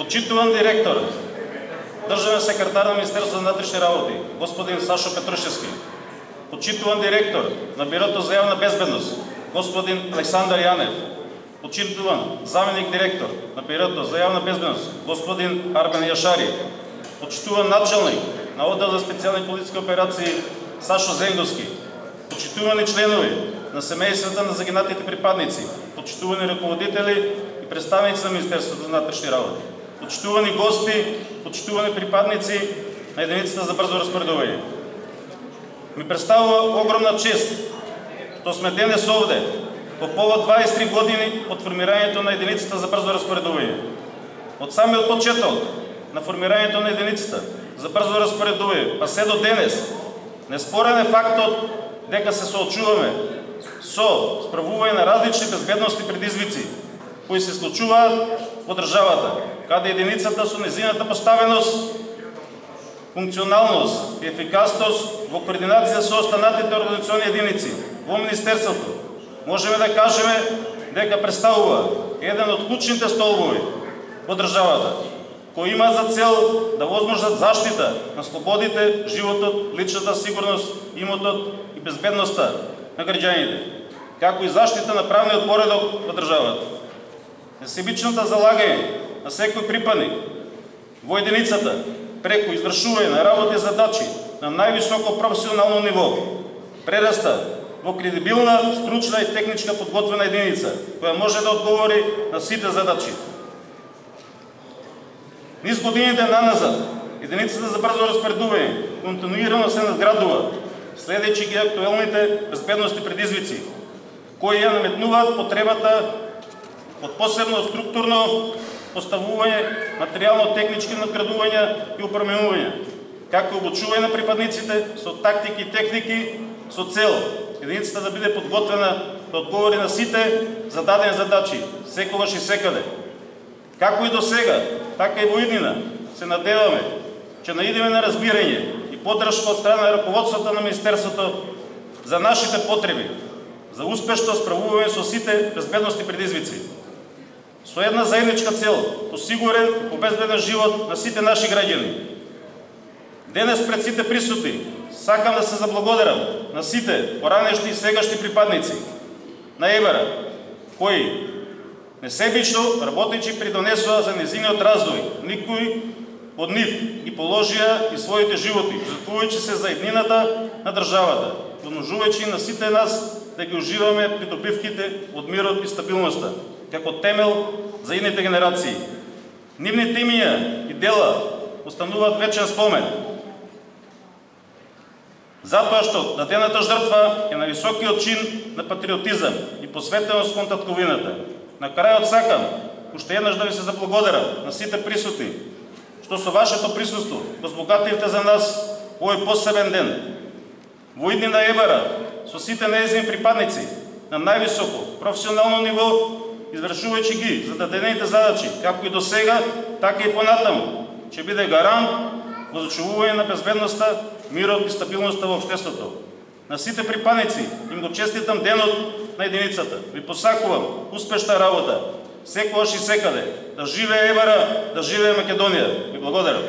Почитуван директор, државен секретар на Министерството за внатрешни работи, господин Сашо Петрушевски. Почитуван директор на Бирото за јавна безбедност, господин Александар Јанев. Почитуван заменик директор на Бирото за јавна безбедност, господин Арбен Јашари. Почитуван началник на Одел за специјални политички операции Сашо Зенговски. Почитувани членови на семејствата на загинатите припадници, почитувани руководители и представници на Министерството за внатрешни работи почитувани гости, почитувани припадници на единицата за брзо распоредување. Ми представува огромна чест што сме денес овде по повод 23 години од формирањето на единицата за брзо распоредување. Од самиот почеток на формирањето на единицата за брзо распоредување, па се до денес, неспорен е фактот дека се соочуваме со справување на различни безбедности предизвици кои се случуваат во државата, каде единицата со незината поставеност, функционалност и ефикасност во координација со останатите организациони единици во Министерството, можеме да кажеме дека представува еден од клучните столбови во државата, кој има за цел да возможат заштита на слободите, животот, личната сигурност, имотот и безбедноста на граѓаните, како и заштита на правниот поредок во државата. Несебичната залагање на секој припадник во единицата преку извршување на работи и задачи на највисоко професионално ниво прераста во кредибилна, стручна и техничка подготвена единица која може да одговори на сите задачи. Низ годините наназад, единицата за брзо распредување континуирано се надградува, следејќи ги актуелните безбедности предизвици, кои ја наметнуваат потребата од посебно структурно поставување, материјално-технички надградувања и упраменување, како и обучување на припадниците со тактики и техники со цел единицата да биде подготвена да одговори на сите зададени задачи, секогаш и секаде. Како и до сега, така и во иднина, се надеваме, че наидеме на разбирање и поддршка од страна на раководството на Министерството за нашите потреби, за успешно справување со сите безбедности предизвици со една заедничка цел – посигурен и побезбеден живот на сите наши граѓани. Денес пред сите присутни сакам да се заблагодарам на сите поранешни и сегашни припадници на Ебера, кои несебично работничи придонесоа за незиниот развој. Никој од нив ги положија и своите животи, жртвувајќи се за еднината на државата, помножувајќи на сите нас да ги уживаме придобивките од мирот и стабилноста како темел за идните генерации. Нивните имиња и дела остануваат вечен спомен. Затоа што дадената жртва е на високиот чин на патриотизам и посветеност кон татковината. На крајот сакам уште еднаш да ви се заблагодарам на сите присутни, што со вашето присуство возбогативте за нас овој посебен ден. Во иднина Ебара, со сите неизни припадници на највисоко професионално ниво извршувајќи ги зададените задачи, како и до сега, така и понатаму, ќе биде гарант во зачувување на безбедноста, мирот и стабилноста во општеството. На сите припаници им го честитам денот на единицата. Ви посакувам успешна работа, секогаш и секаде. Да живее Ебара, да живее Македонија. Ви благодарам.